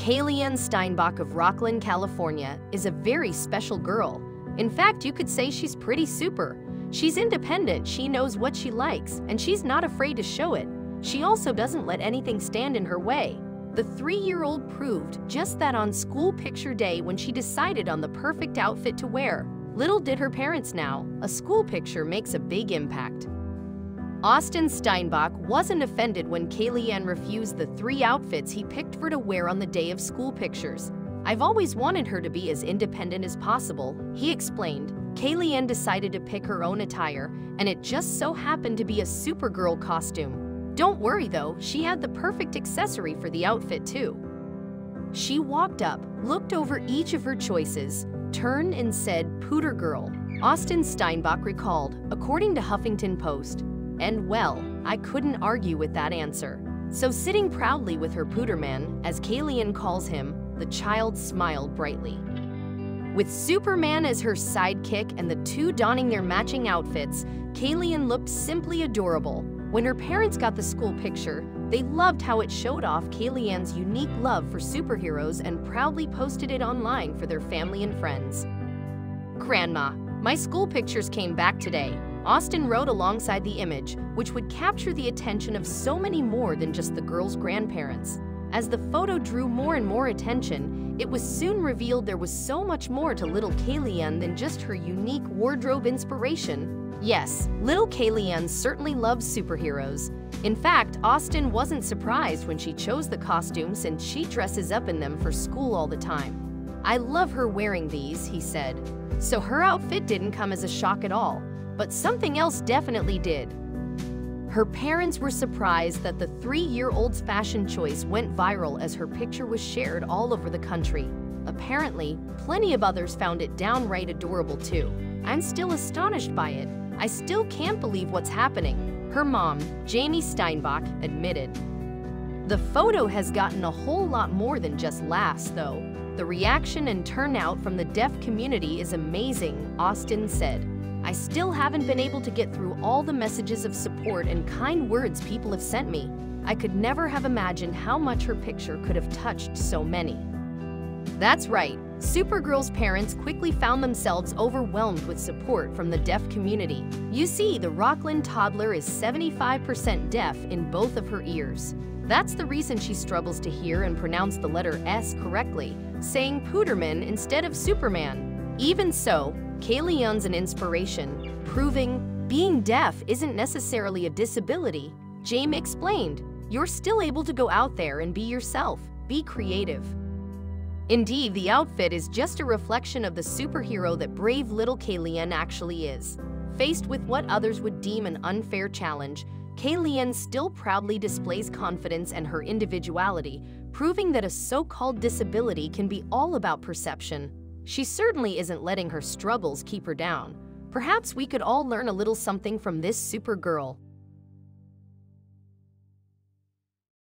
Kayleigh Steinbach of Rocklin, California is a very special girl. In fact, you could say she's pretty super. She's independent, she knows what she likes, and she's not afraid to show it. She also doesn't let anything stand in her way. The three-year-old proved just that on school picture day when she decided on the perfect outfit to wear. Little did her parents know, a school picture makes a big impact. Austin Steinbach wasn't offended when Kayleigh refused the three outfits he picked for to wear on the day of school pictures. I've always wanted her to be as independent as possible, he explained. Kayleigh decided to pick her own attire, and it just so happened to be a Supergirl costume. Don't worry though, she had the perfect accessory for the outfit too. She walked up, looked over each of her choices, turned and said, Pooter Girl. Austin Steinbach recalled, according to Huffington Post, and well, I couldn't argue with that answer. So sitting proudly with her pooterman, as Kayleigh calls him, the child smiled brightly. With Superman as her sidekick and the two donning their matching outfits, Kayleigh looked simply adorable. When her parents got the school picture, they loved how it showed off Kayleigh's unique love for superheroes and proudly posted it online for their family and friends. Grandma, my school pictures came back today. Austin wrote alongside the image, which would capture the attention of so many more than just the girl's grandparents. As the photo drew more and more attention, it was soon revealed there was so much more to little Kayleigh than just her unique wardrobe inspiration. Yes, little Kayleigh certainly loves superheroes. In fact, Austin wasn't surprised when she chose the costume since she dresses up in them for school all the time. I love her wearing these, he said. So her outfit didn't come as a shock at all. But something else definitely did. Her parents were surprised that the three-year-old's fashion choice went viral as her picture was shared all over the country. Apparently, plenty of others found it downright adorable too. I'm still astonished by it. I still can't believe what's happening, her mom, Jamie Steinbach, admitted. The photo has gotten a whole lot more than just laughs, though. The reaction and turnout from the deaf community is amazing, Austin said. I still haven't been able to get through all the messages of support and kind words people have sent me. I could never have imagined how much her picture could have touched so many. That's right, Supergirl's parents quickly found themselves overwhelmed with support from the deaf community. You see, the Rocklin toddler is 75% deaf in both of her ears. That's the reason she struggles to hear and pronounce the letter S correctly, saying Pooterman instead of Superman. Even so, Kayleigh's an inspiration, proving being deaf isn't necessarily a disability. Jamie explained, you're still able to go out there and be yourself, be creative. Indeed, the outfit is just a reflection of the superhero that brave little Kayleigh actually is. Faced with what others would deem an unfair challenge, Kayleigh still proudly displays confidence and her individuality, proving that a so-called disability can be all about perception. She certainly isn't letting her struggles keep her down. Perhaps we could all learn a little something from this Supergirl.